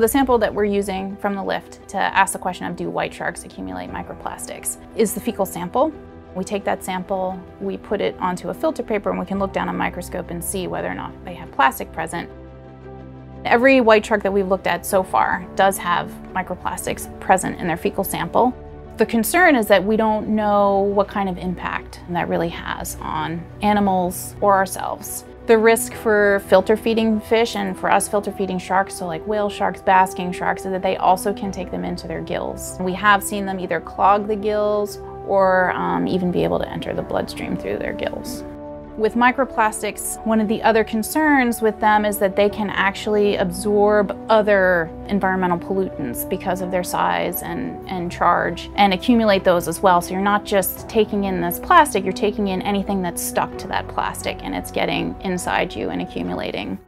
The sample that we're using from the lift to ask the question of do white sharks accumulate microplastics is the fecal sample. We take that sample, we put it onto a filter paper, and we can look down a microscope and see whether or not they have plastic present. Every white shark that we've looked at so far does have microplastics present in their fecal sample. The concern is that we don't know what kind of impact that really has on animals or ourselves. The risk for filter feeding fish and for us filter feeding sharks, so like whale sharks, basking sharks, is that they also can take them into their gills. We have seen them either clog the gills or um, even be able to enter the bloodstream through their gills. With microplastics, one of the other concerns with them is that they can actually absorb other environmental pollutants because of their size and, and charge and accumulate those as well. So you're not just taking in this plastic, you're taking in anything that's stuck to that plastic and it's getting inside you and accumulating.